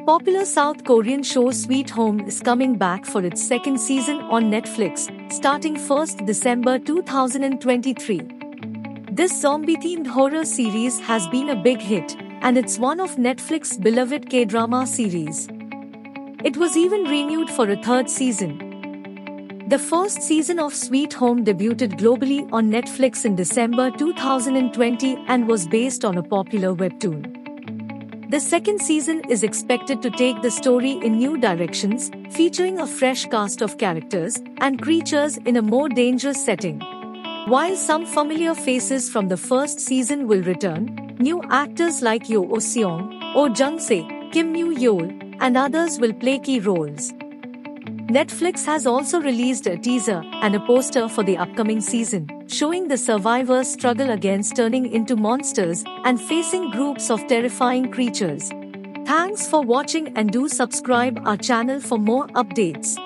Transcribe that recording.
popular South Korean show Sweet Home is coming back for its second season on Netflix, starting 1st December 2023. This zombie-themed horror series has been a big hit, and it's one of Netflix's beloved K-drama series. It was even renewed for a third season. The first season of Sweet Home debuted globally on Netflix in December 2020 and was based on a popular webtoon. The second season is expected to take the story in new directions, featuring a fresh cast of characters and creatures in a more dangerous setting. While some familiar faces from the first season will return, new actors like Yu Oh Seong, Oh Jung Se, Kim Moo Yeol, and others will play key roles. Netflix has also released a teaser and a poster for the upcoming season, showing the survivors struggle against turning into monsters and facing groups of terrifying creatures. Thanks for watching and do subscribe our channel for more updates.